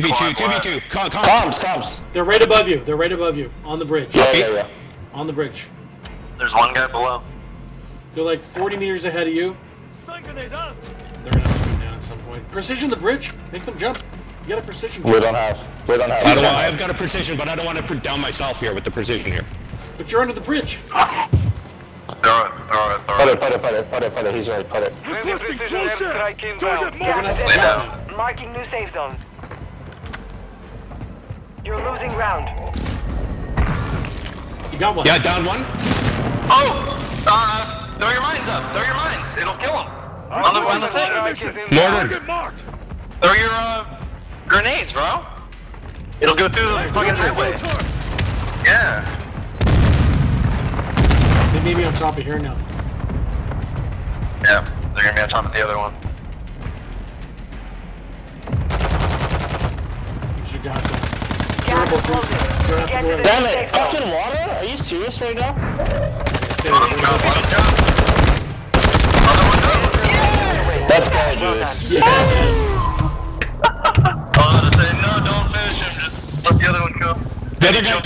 2v2, 2v2. Com, com. Comms, comms. They're right above you. They're right above you on the bridge. Yeah, yeah, yeah. On the bridge. There's one guy below. They're like 40 meters ahead of you. They're gonna have come down at some point. Precision the bridge. Make them jump. You got a precision. We don't have. We don't have. I don't want, I've got a precision, but I don't want to put down myself here with the precision here. But you're under the bridge. Throw it, throw it, throw Put it. it, put it, put it, put it, put it. He's right. Put it. Requesting closer! Target They're gonna have to Lay come down. down. Marking new safe zone. You're losing ground. You got one. Yeah, down one. Oh! Uh, throw your mines up. Throw your mines. It'll kill him. On the, on the thing. Mortar. Throw your, uh, grenades, bro. It'll go through the fucking highway. Yeah. They may be on top of here now. Yeah. They're gonna be on top of the other one. Use your gas. Gas Terrible is closing. You're gonna have to Get go to in. the Damn it! Fucking water? Are you serious right now? Let him go, let him go. Other one go. That's good, Juice. Yes. I was gonna say, no, don't finish him. Just let the other one go. The other guy